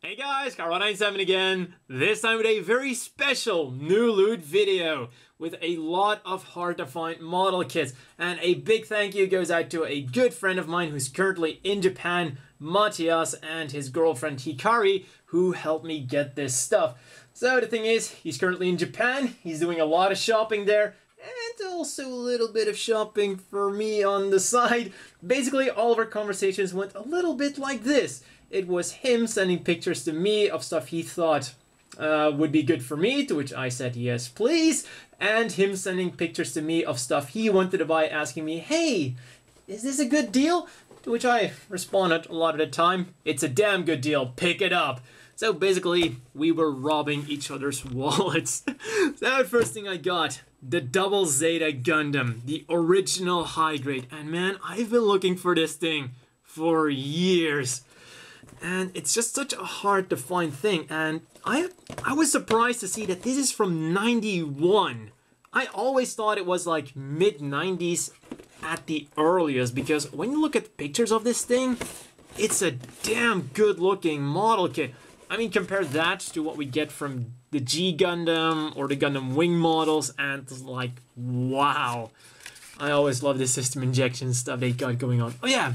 Hey guys, Kakarot197 again. This time with a very special new loot video with a lot of hard to find model kits. And a big thank you goes out to a good friend of mine who's currently in Japan, Matthias, and his girlfriend Hikari, who helped me get this stuff. So the thing is, he's currently in Japan, he's doing a lot of shopping there, and also a little bit of shopping for me on the side. Basically, all of our conversations went a little bit like this it was him sending pictures to me of stuff he thought uh, would be good for me, to which I said yes, please, and him sending pictures to me of stuff he wanted to buy, asking me, hey, is this a good deal? To which I responded a lot of the time, it's a damn good deal, pick it up. So basically, we were robbing each other's wallets. the first thing I got, the Double Zeta Gundam, the original high grade. And man, I've been looking for this thing for years and it's just such a hard to find thing and I I was surprised to see that this is from 91 I always thought it was like mid 90s at the earliest because when you look at pictures of this thing it's a damn good looking model kit. I mean compare that to what we get from the G Gundam or the Gundam Wing models and like wow. I always love the system injection stuff they got going on. Oh yeah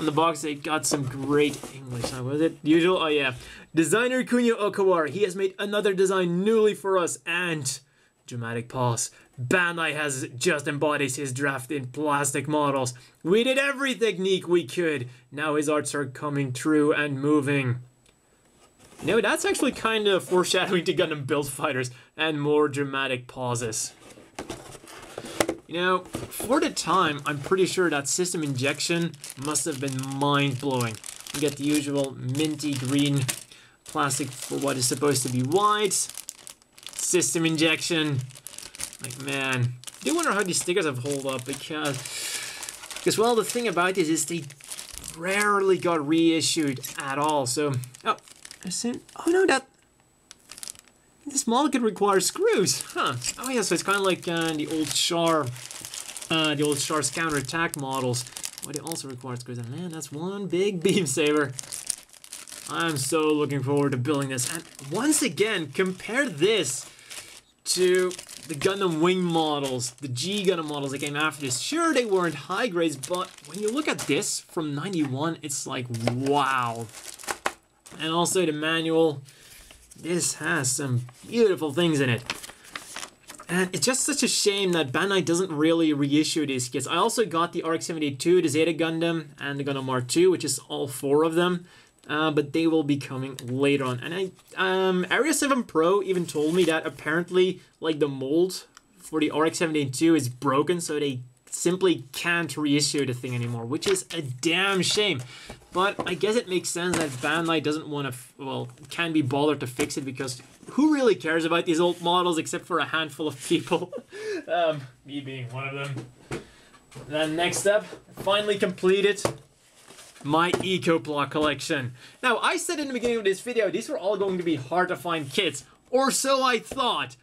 on the box, they got some great English. How was it? Usual? Oh, yeah. Designer Kunio Okawara. He has made another design newly for us. And, dramatic pause, Bandai has just embodied his draft in plastic models. We did every technique we could. Now his arts are coming true and moving. No, that's actually kind of foreshadowing to Gundam Build Fighters and more dramatic pauses. You know, for the time, I'm pretty sure that system injection must have been mind-blowing. You get the usual minty green plastic for what is supposed to be white. System injection. Like, man. I do wonder how these stickers have hold up because... Because, well, the thing about this is they rarely got reissued at all. So, oh, I assume... oh no, that this model could require screws, huh? Oh yeah, so it's kind of like uh, the old Char, uh, the old Char's counterattack models. But it also requires and man, that's one big beam saber. I'm so looking forward to building this. And once again, compare this to the Gundam Wing models, the G Gundam models that came after this. Sure, they weren't high grades, but when you look at this from 91, it's like, wow. And also the manual, this has some beautiful things in it. And it's just such a shame that Bandai doesn't really reissue these kits. I also got the RX-72 the Zeta Gundam, and the Gundam R2, which is all four of them. Uh, but they will be coming later on. And I, um, Area 7 Pro even told me that apparently, like, the mold for the RX-72 is broken, so they simply can't reissue the thing anymore, which is a damn shame. But I guess it makes sense that Bandai doesn't want to, well, can be bothered to fix it because who really cares about these old models except for a handful of people? um, me being one of them. Then next up, finally completed my EcoPla collection. Now, I said in the beginning of this video, these were all going to be hard to find kits, or so I thought.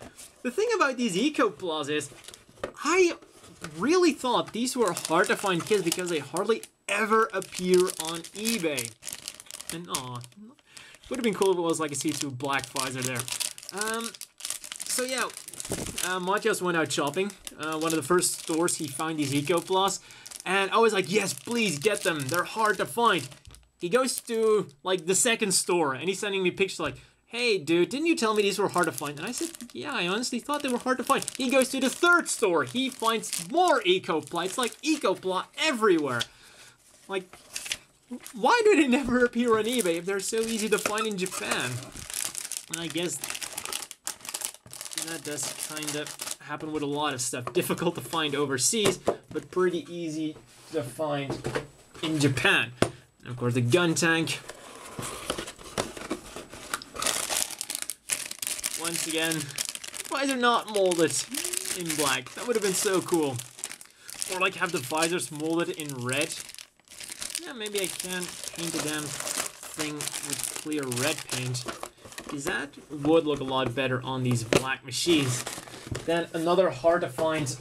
The thing about these EcoPlas is, I really thought these were hard to find kits because they hardly ever appear on eBay. And aw, would have been cool if it was like a C2 black visor there. Um, so yeah, uh, Matthias went out shopping. Uh, one of the first stores he found these EcoPlas. And I was like, yes, please get them. They're hard to find. He goes to like the second store and he's sending me pictures like, hey dude, didn't you tell me these were hard to find? And I said, yeah, I honestly thought they were hard to find. He goes to the third store. He finds more EcoPla. It's like EcoPla everywhere. Like, why do they never appear on eBay if they're so easy to find in Japan? And I guess that does kind of happen with a lot of stuff. Difficult to find overseas, but pretty easy to find in Japan. And of course, the Guntank. Once again, it not molded in black? That would have been so cool. Or like have the visors molded in red. Yeah, maybe I can paint the damn thing with clear red paint. Because that would look a lot better on these black machines. Then another hard to find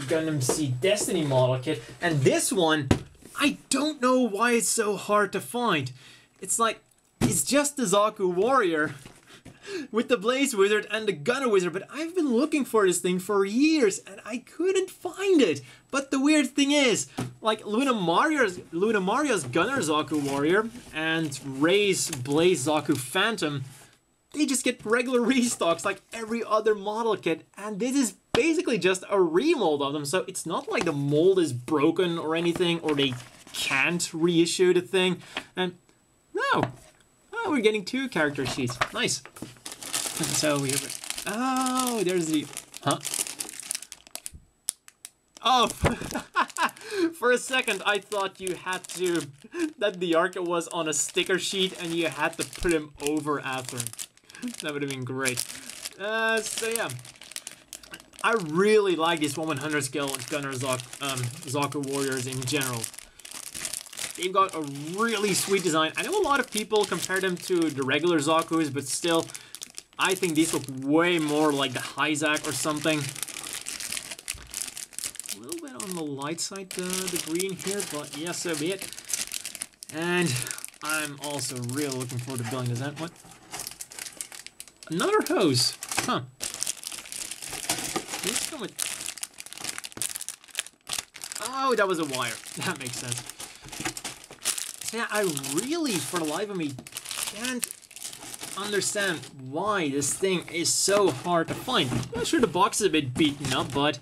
Gundam Seed Destiny model kit. And this one, I don't know why it's so hard to find. It's like, it's just the Zaku Warrior with the Blaze Wizard and the Gunner Wizard, but I've been looking for this thing for years and I couldn't find it. But the weird thing is, like Luna Mario's Lunamaria's Lunamaria's Gunner Zaku Warrior and Rey's Blaze Zaku Phantom, they just get regular restocks like every other model kit, and this is basically just a remold of them. So it's not like the mold is broken or anything, or they can't reissue the thing. And no, oh, we're getting two character sheets. Nice. So we have, oh, there's the, huh? Oh, for a second I thought you had to, that the Arca was on a sticker sheet and you had to put him over after. That would have been great. Uh, so yeah. I really like these 1 100 scale Gunner Zaku, um, Warriors in general. They've got a really sweet design. I know a lot of people compare them to the regular Zaku's, but still, I think these look way more like the Hyzak or something. A little bit on the light side, the, the green here, but yes, so be it. And I'm also really looking forward to building this. What? Another hose. Huh. Oh, that was a wire. That makes sense. Yeah, I really, for the life of me, can't understand why this thing is so hard to find. I'm sure the box is a bit beaten up, but,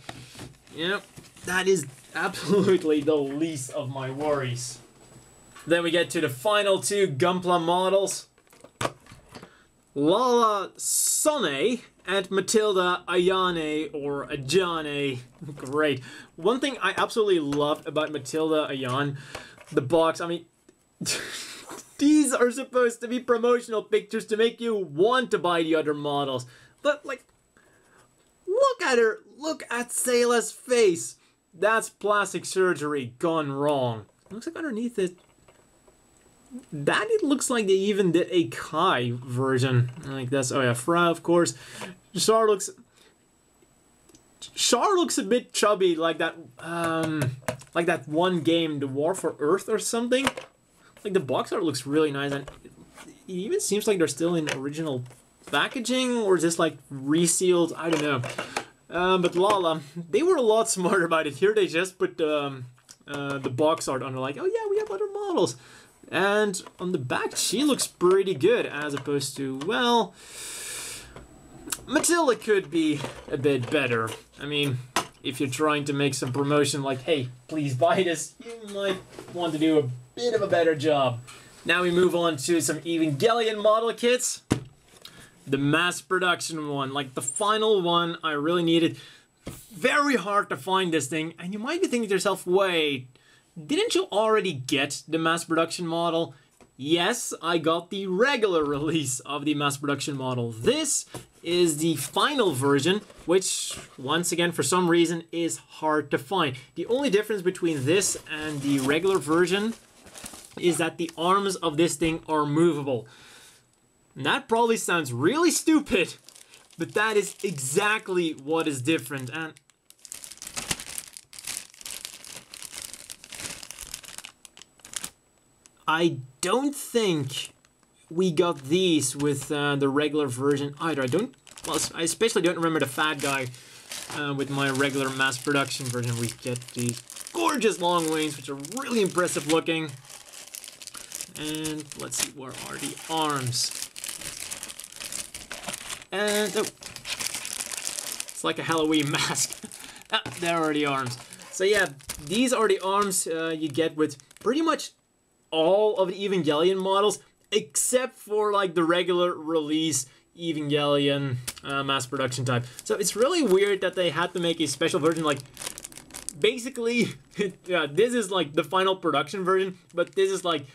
you know, that is absolutely the least of my worries. Then we get to the final two Gunpla models. Lalah Sune and Matilda Ayane or Ajane. Great. One thing I absolutely loved about Matilda Ayane, the box, I mean, these are supposed to be promotional pictures to make you want to buy the other models. But, like, look at her. Look at Sayla's face. That's plastic surgery gone wrong. Looks like underneath it, that it looks like they even did a Kai version. Like this. Oh yeah, Fra, of course. Char looks... Char looks a bit chubby, like that, um, like that one game, The War for Earth or something. Like the box art looks really nice, and it even seems like they're still in original packaging, or just like resealed. I don't know. Um, but Lala, they were a lot smarter about it. Here they just put um, uh, the box art on. Like, oh yeah, we have other models. And on the back, she looks pretty good as opposed to, well, Matilda could be a bit better. I mean, if you're trying to make some promotion like, hey, please buy this, you might want to do a bit of a better job. Now we move on to some Evangelion model kits. The mass production one, like the final one I really needed. Very hard to find this thing, and you might be thinking to yourself, wait, didn't you already get the mass production model? Yes, I got the regular release of the mass production model. This is the final version, which, once again, for some reason, is hard to find. The only difference between this and the regular version is that the arms of this thing are movable. And that probably sounds really stupid, but that is exactly what is different. And I don't think we got these with uh, the regular version either. I don't, well, I especially don't remember the fat guy uh, with my regular mass production version. We get these gorgeous long wings, which are really impressive looking. And let's see, where are the arms? And, oh, it's like a Halloween mask. ah, there are the arms. So yeah, these are the arms uh, you get with pretty much all of the Evangelion models except for like the regular release Evangelion uh, mass production type. So it's really weird that they had to make a special version like basically yeah, this is like the final production version, but this is like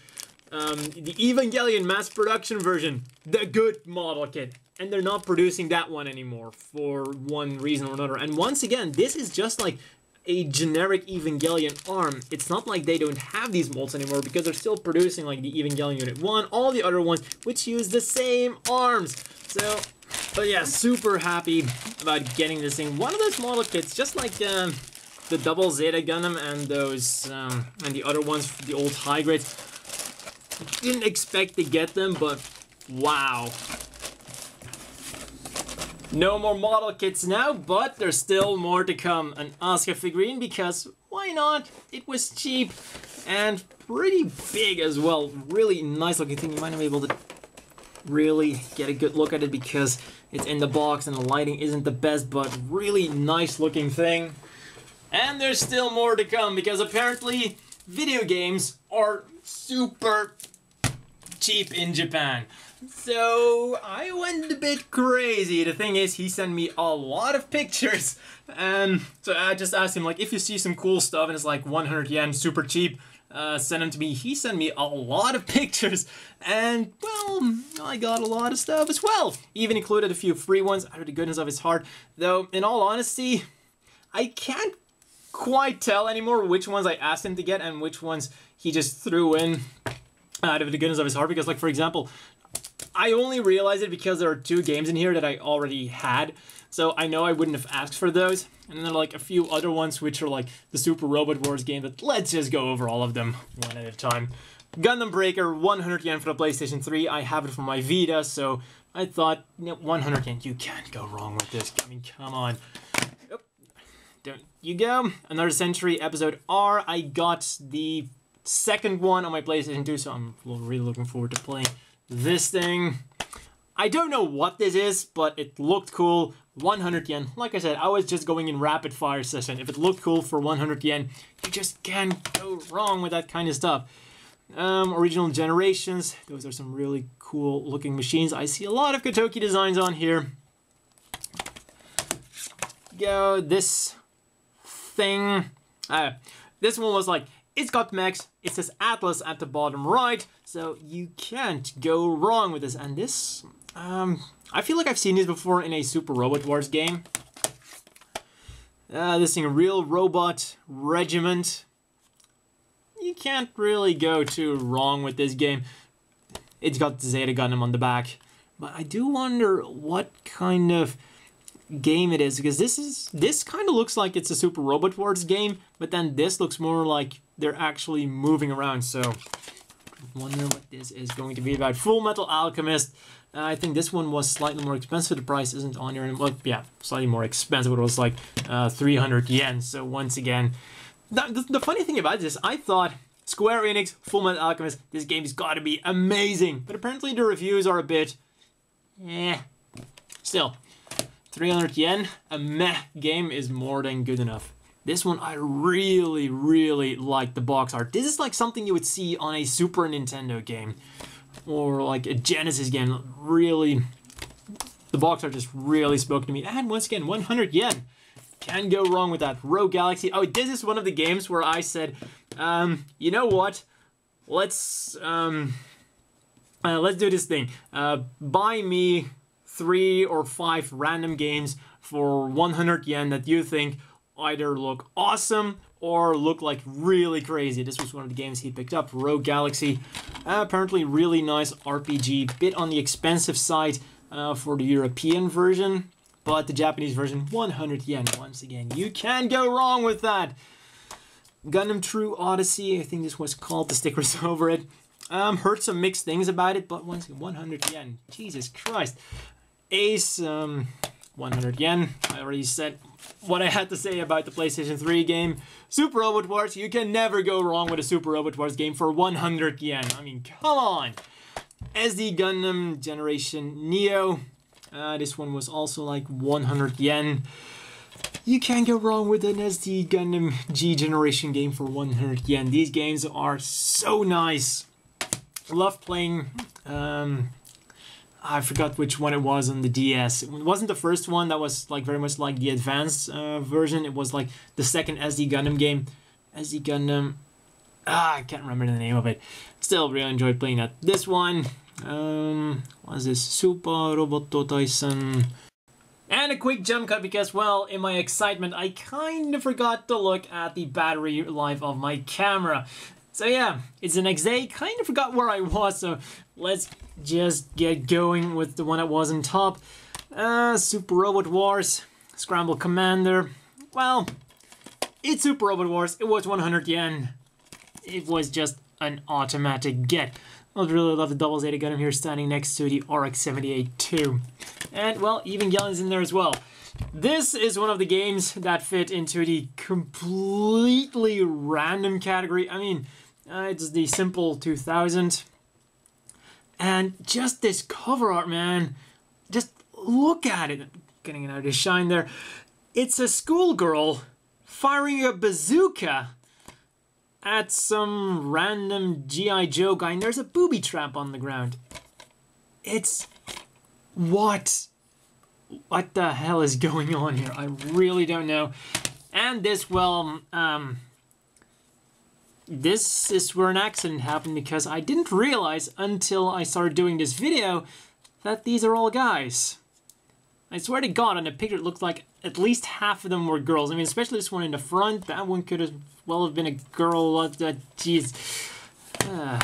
um, the Evangelion mass production version, the good model kit. And they're not producing that one anymore for one reason or another. And once again, this is just like a generic Evangelion arm. It's not like they don't have these molds anymore because they're still producing like the Evangelion Unit 1, all the other ones, which use the same arms. So, but yeah, super happy about getting this thing. One of those model kits, just like um, the double Zeta Gundam and those, um, and the other ones, the old high grades, didn't expect to get them, but wow. No more model kits now, but there's still more to come. An Asuka figurine because why not? It was cheap and pretty big as well. Really nice looking thing. You might not be able to really get a good look at it because it's in the box and the lighting isn't the best, but really nice looking thing. And there's still more to come because apparently video games are super cheap in Japan. So I went a bit crazy. The thing is, he sent me a lot of pictures. And so I just asked him, like, if you see some cool stuff and it's like 100 yen, super cheap, uh, send them to me. He sent me a lot of pictures. And, well, I got a lot of stuff as well. Even included a few free ones out of the goodness of his heart. Though, in all honesty, I can't quite tell anymore which ones I asked him to get and which ones he just threw in out of the goodness of his heart. Because, like, for example, I only realized it because there are two games in here that I already had. So I know I wouldn't have asked for those. And then there like a few other ones which are like the Super Robot Wars game, but let's just go over all of them one at a time. Gundam Breaker, 100 yen for the PlayStation 3. I have it for my Vita, so I thought, you know, 100 yen, you can't go wrong with this. I mean, come on. Don't you go. Another Century Episode R. I got the second one on my PlayStation 2, so I'm really looking forward to playing this thing. I don't know what this is, but it looked cool. 100 yen. Like I said, I was just going in rapid fire session. If it looked cool for 100 yen, you just can't go wrong with that kind of stuff. Um, original generations. Those are some really cool looking machines. I see a lot of Katoki designs on here. Go this thing. Uh, this one was like it's got mechs, it says Atlus at the bottom right, so you can't go wrong with this. And this, um, I feel like I've seen this before in a Super Robot Wars game. Uh, this thing, Real Robot Regiment. You can't really go too wrong with this game. It's got Zeta Gundam on the back. But I do wonder what kind of game it is because this is this kind of looks like it's a Super Robot Wars game, but then this looks more like they're actually moving around. So wonder what this is going to be about. Full Metal Alchemist. Uh, I think this one was slightly more expensive. The price isn't on here. Well, yeah, slightly more expensive. It was like uh, 300 yen. So once again, the, the funny thing about this, I thought Square Enix, Full Metal Alchemist, this game's got to be amazing. But apparently the reviews are a bit, eh. Still, 300 yen, a meh game is more than good enough. This one, I really, really like the box art. This is like something you would see on a Super Nintendo game or like a Genesis game. Really, the box art just really spoke to me. And once again, 100 yen. Can go wrong with that. Rogue Galaxy. Oh, this is one of the games where I said, um, you know what? Let's, um, uh, let's do this thing. Uh, buy me three or five random games for 100 yen that you think either look awesome or look like really crazy. This was one of the games he picked up, Rogue Galaxy. Uh, apparently really nice RPG, bit on the expensive side uh, for the European version, but the Japanese version, 100 yen. Once again, you can go wrong with that. Gundam True Odyssey, I think this was called, the stickers over it. Um, heard some mixed things about it, but once again, 100 yen. Jesus Christ. Ace, um, 100 yen. I already said what I had to say about the PlayStation 3 game. Super Robot Wars, you can never go wrong with a Super Robot Wars game for 100 yen. I mean, come on! SD Gundam Generation Neo. Uh, this one was also like 100 yen. You can't go wrong with an SD Gundam G Generation game for 100 yen. These games are so nice. Love playing um, I forgot which one it was on the DS. It wasn't the first one that was like very much like the advanced uh, version. It was like the second SD Gundam game. SD Gundam. Ah, I can't remember the name of it. Still really enjoyed playing that. This one. Um, what is this? Super Roboto Taisen. And a quick jump cut because, well, in my excitement, I kind of forgot to look at the battery life of my camera. So yeah, it's the next day, kind of forgot where I was, so let's just get going with the one that was on top. Uh, Super Robot Wars, Scramble Commander. Well, it's Super Robot Wars, it was 100 yen. It was just an automatic get. I would really love the double Zeta Gundam here standing next to the RX-78 too. And, well, even Evangelion's in there as well. This is one of the games that fit into the completely random category. I mean, uh, it's the Simple 2000. And just this cover art, man. Just look at it. Getting it out of shine there. It's a schoolgirl firing a bazooka at some random G.I. Joe guy, and there's a booby trap on the ground. It's. What? What the hell is going on here? I really don't know. And this, well, um. This is where an accident happened because I didn't realize until I started doing this video that these are all guys. I swear to God, on the picture it looked like at least half of them were girls. I mean, especially this one in the front. That one could as well have been a girl. Jeez. Uh,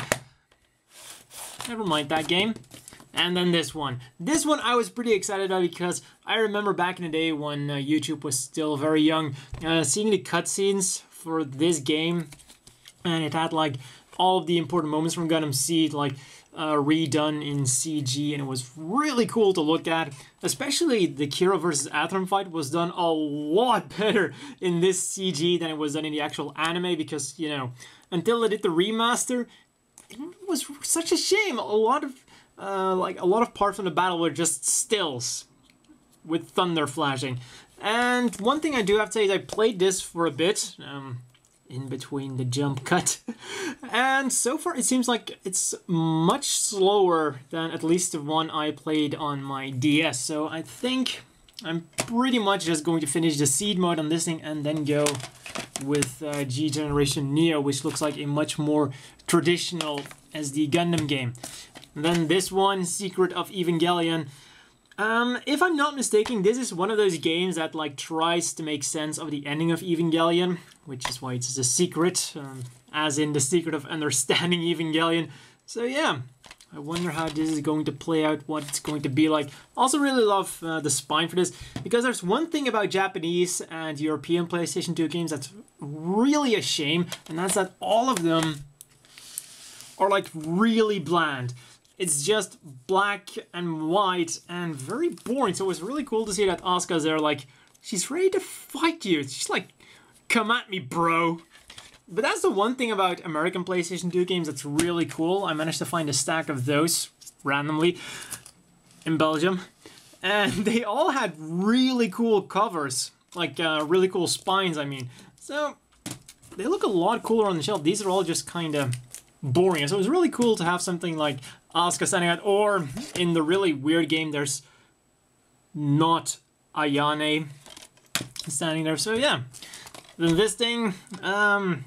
never mind that game. And then this one. This one I was pretty excited about because I remember back in the day when uh, YouTube was still very young, uh, seeing the cutscenes for this game, and it had like all of the important moments from Gundam Seed, like uh, redone in CG, and it was really cool to look at. Especially the Kira versus Athrun fight was done a lot better in this CG than it was done in the actual anime because, you know, until they did the remaster, it was such a shame. A lot of, uh, like, a lot of parts from the battle were just stills with thunder flashing. And one thing I do have to say is I played this for a bit. Um, in between the jump cut. and so far it seems like it's much slower than at least the one I played on my DS. So I think I'm pretty much just going to finish the seed mode on this thing and then go with uh, G Generation Neo, which looks like a much more traditional SD Gundam game. Then this one, Secret of Evangelion. Um, if I'm not mistaken, this is one of those games that like tries to make sense of the ending of Evangelion, which is why it's a secret, um, as in the secret of understanding Evangelion. So yeah, I wonder how this is going to play out, what it's going to be like. Also really love uh, the spine for this, because there's one thing about Japanese and European PlayStation 2 games that's really a shame, and that's that all of them are like really bland. It's just black and white and very boring. So it was really cool to see that Asuka's there like, she's ready to fight you. She's like, come at me, bro. But that's the one thing about American PlayStation 2 games that's really cool. I managed to find a stack of those randomly in Belgium. And they all had really cool covers. Like, uh, really cool spines, I mean. So, they look a lot cooler on the shelf. These are all just kind of boring. So it was really cool to have something like Asuka standing out, or in the really weird game, there's not Ayane standing there. So yeah, then this thing, um,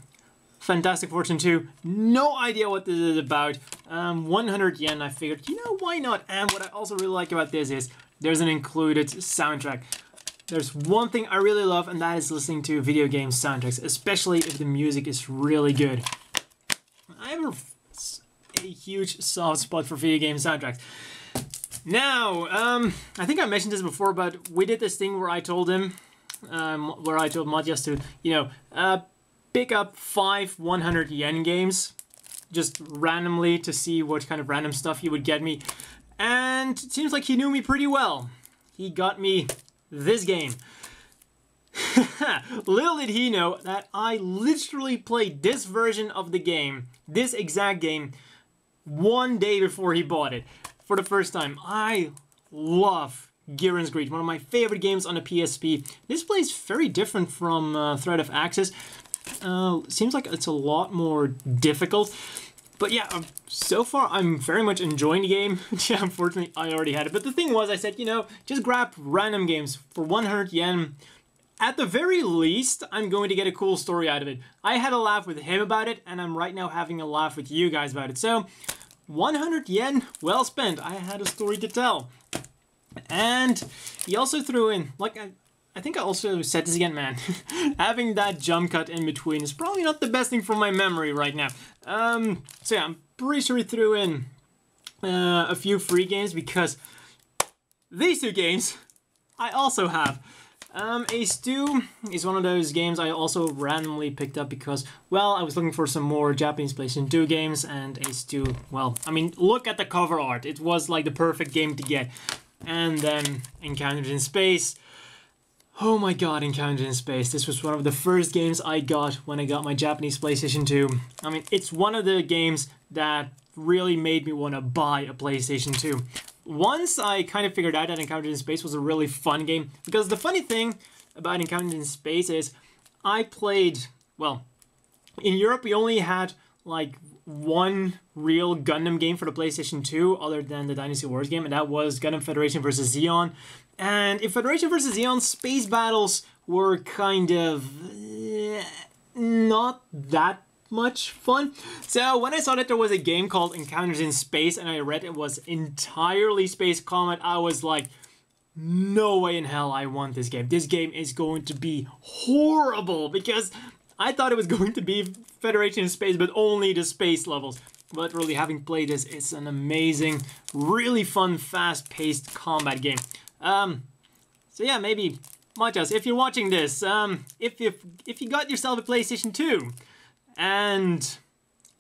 Fantastic Fortune 2, no idea what this is about. Um, 100 yen, I figured, you know, why not? And what I also really like about this is there's an included soundtrack. There's one thing I really love, and that is listening to video game soundtracks, especially if the music is really good. I have a, a huge soft spot for video game soundtracks. Now, um, I think I mentioned this before, but we did this thing where I told him, um, where I told Matthias to, you know, uh, pick up five 100 yen games, just randomly to see what kind of random stuff he would get me. And it seems like he knew me pretty well. He got me this game. Little did he know that I literally played this version of the game, this exact game, one day before he bought it for the first time. I love Gihren's Greed, one of my favorite games on the PSP. This plays very different from uh, Threat of Axis. Uh, seems like it's a lot more difficult. But yeah, um, so far I'm very much enjoying the game. yeah, unfortunately I already had it. But the thing was, I said, you know, just grab random games for 100 yen at the very least, I'm going to get a cool story out of it. I had a laugh with him about it, and I'm right now having a laugh with you guys about it. So, 100 yen, well spent. I had a story to tell. And he also threw in, like, I, I think I also said this again, man. Having that jump cut in between is probably not the best thing for my memory right now. Um, so yeah, I'm pretty sure he threw in uh, a few free games because these two games I also have. Um, Ace 2 is one of those games I also randomly picked up because, well, I was looking for some more Japanese PlayStation 2 games, and Ace 2, well, I mean, look at the cover art. It was like the perfect game to get. And then Encountered in Space. Oh my god, Encountered in Space. This was one of the first games I got when I got my Japanese PlayStation 2. I mean, it's one of the games that really made me want to buy a PlayStation 2 once I kind of figured out that Encounter in Space was a really fun game, because the funny thing about Encounter in Space is I played, well, in Europe we only had like one real Gundam game for the PlayStation 2 other than the Dynasty Wars game, and that was Gundam Federation versus Zeon. And in Federation versus Zeon, space battles were kind of eh, not that much fun. So when I saw that there was a game called Encounters in Space and I read it was entirely space combat, I was like, no way in hell I want this game. This game is going to be horrible because I thought it was going to be Federation in Space, but only the space levels. But really, having played this, it's an amazing, really fun, fast-paced combat game. Um, so yeah, maybe, Matthias, if you're watching this, um, if, if, if you got yourself a PlayStation 2, and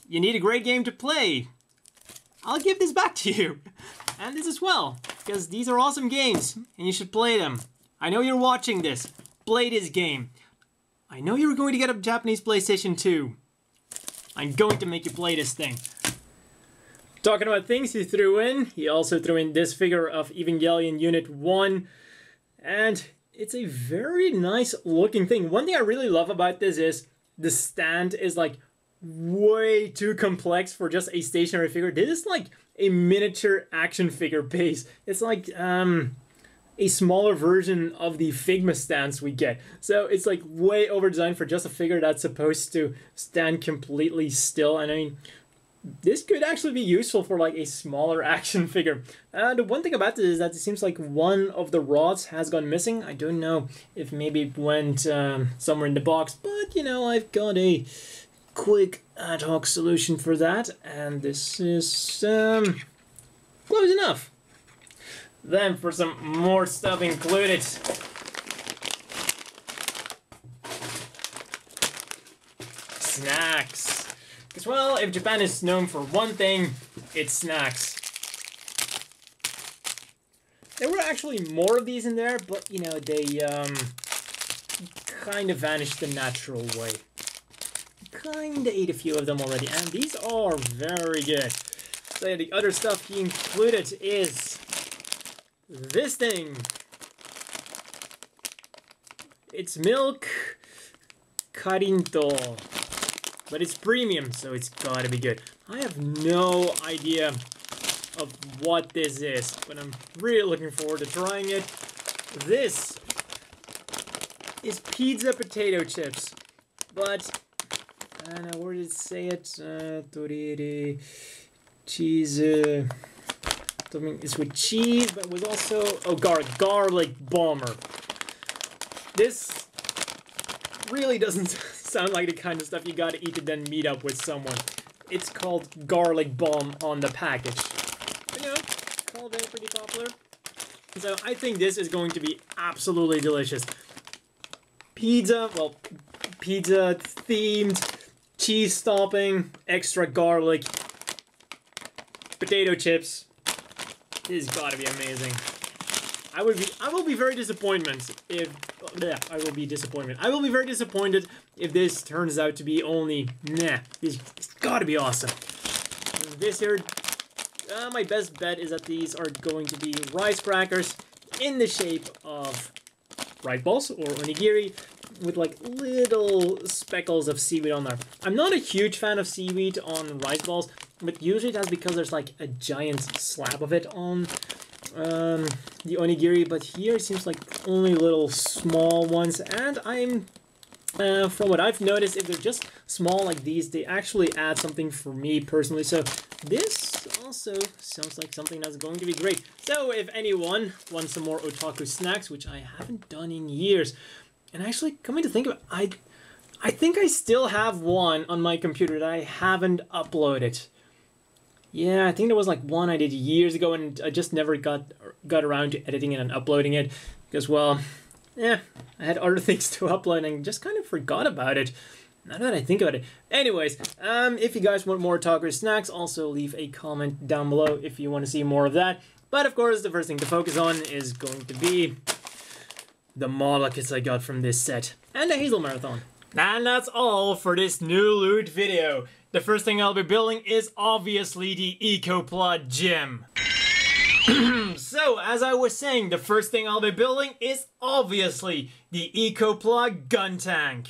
you need a great game to play, I'll give this back to you. And this as well, because these are awesome games, and you should play them. I know you're watching this. Play this game. I know you're going to get a Japanese PlayStation 2. I'm going to make you play this thing. Talking about things he threw in, he also threw in this figure of Evangelion Unit 1. And it's a very nice looking thing. One thing I really love about this is the stand is like way too complex for just a stationary figure. This is like a miniature action figure base. It's like um a smaller version of the Figma stands we get. So it's like way over designed for just a figure that's supposed to stand completely still. And I mean, this could actually be useful for like a smaller action figure. Uh, the one thing about this is that it seems like one of the rods has gone missing. I don't know if maybe it went um, somewhere in the box, but you know, I've got a quick ad hoc solution for that, and this is um, close enough. Then for some more stuff included. Snacks. Because, well, if Japan is known for one thing, it's snacks. There were actually more of these in there, but, you know, they, um, kind of vanished the natural way. Kinda ate a few of them already, and these are very good. So the other stuff he included is this thing. It's milk Karinto. But it's premium, so it's gotta be good. I have no idea of what this is, but I'm really looking forward to trying it. This is pizza potato chips, but I don't know where did it say it? Uh, torire, cheese. Uh, it's with cheese, but with also oh gar garlic bomber. This really doesn't sound like the kind of stuff you gotta eat to then meet up with someone. It's called garlic bomb on the package. You know, all very pretty popular. So I think this is going to be absolutely delicious. Pizza, well, pizza themed, cheese stopping, extra garlic, potato chips. This has got to be amazing. I would be I will be very disappointed if yeah, I will be disappointed. I will be very disappointed if this turns out to be only nah. This it's gotta be awesome. This here uh, my best bet is that these are going to be rice crackers in the shape of rice balls or onigiri with like little speckles of seaweed on there. I'm not a huge fan of seaweed on rice balls, but usually that's because there's like a giant slab of it on um, the onigiri, but here it seems like only little small ones, and I'm, uh, from what I've noticed, if they're just small like these, they actually add something for me personally, so this also sounds like something that's going to be great. So if anyone wants some more otaku snacks, which I haven't done in years, and actually, coming to think of it, I, I think I still have one on my computer that I haven't uploaded. Yeah, I think there was like one I did years ago, and I just never got got around to editing it and uploading it because, well, yeah, I had other things to upload and just kind of forgot about it. Now that I think about it. Anyways, um, if you guys want more Otaku Snacks, also leave a comment down below if you want to see more of that. But of course, the first thing to focus on is going to be the kits I got from this set and the Hazel Marathon. And that's all for this new loot video. The first thing I'll be building is obviously the EcoPla GM. so, as I was saying, the first thing I'll be building is obviously the EcoPla gun tank.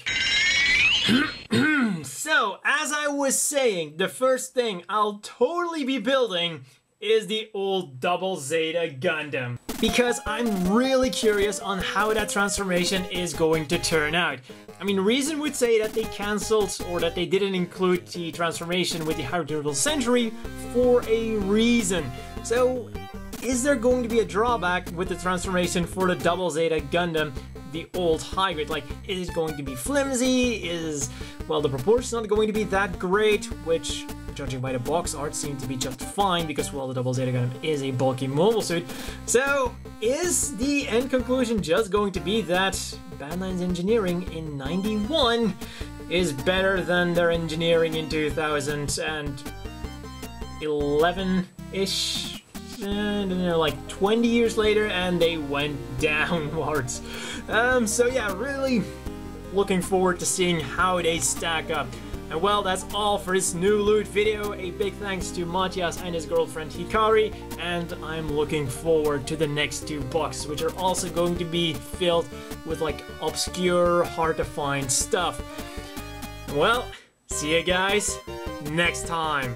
so, as I was saying, the first thing I'll totally be building is the old Double Zeta Gundam. Because I'm really curious on how that transformation is going to turn out. I mean, reason would say that they cancelled or that they didn't include the transformation with the Hydro Century for a reason. So, is there going to be a drawback with the transformation for the Double Zeta Gundam the old hybrid. Like, is it going to be flimsy? Is, well, the proportions not going to be that great, which, judging by the box art, seem to be just fine because, well, the Double Zeta Gundam is a bulky mobile suit. So, is the end conclusion just going to be that Bandai's Engineering in 91 is better than their engineering in 2011-ish? And they're like 20 years later, and they went downwards. Um, so yeah, really looking forward to seeing how they stack up. And well, that's all for this new loot video. A big thanks to Matias and his girlfriend Hikari, and I'm looking forward to the next two boxes, which are also going to be filled with like obscure, hard to find stuff. Well, see you guys next time.